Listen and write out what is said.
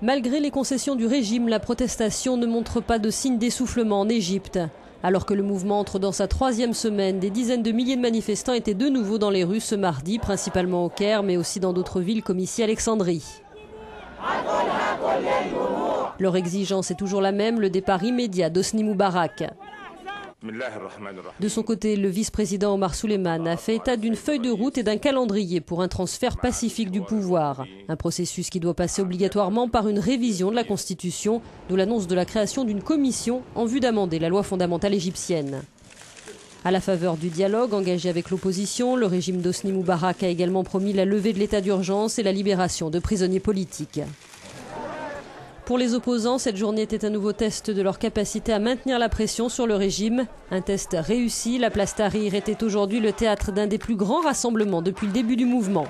Malgré les concessions du régime, la protestation ne montre pas de signe d'essoufflement en Égypte. Alors que le mouvement entre dans sa troisième semaine, des dizaines de milliers de manifestants étaient de nouveau dans les rues ce mardi, principalement au Caire, mais aussi dans d'autres villes comme ici Alexandrie. Leur exigence est toujours la même, le départ immédiat d'Osni Moubarak. De son côté, le vice-président Omar Souleyman a fait état d'une feuille de route et d'un calendrier pour un transfert pacifique du pouvoir. Un processus qui doit passer obligatoirement par une révision de la Constitution, d'où l'annonce de la création d'une commission en vue d'amender la loi fondamentale égyptienne. À la faveur du dialogue engagé avec l'opposition, le régime d'Osni Moubarak a également promis la levée de l'état d'urgence et la libération de prisonniers politiques. Pour les opposants, cette journée était un nouveau test de leur capacité à maintenir la pression sur le régime. Un test réussi, la place Tahrir était aujourd'hui le théâtre d'un des plus grands rassemblements depuis le début du mouvement.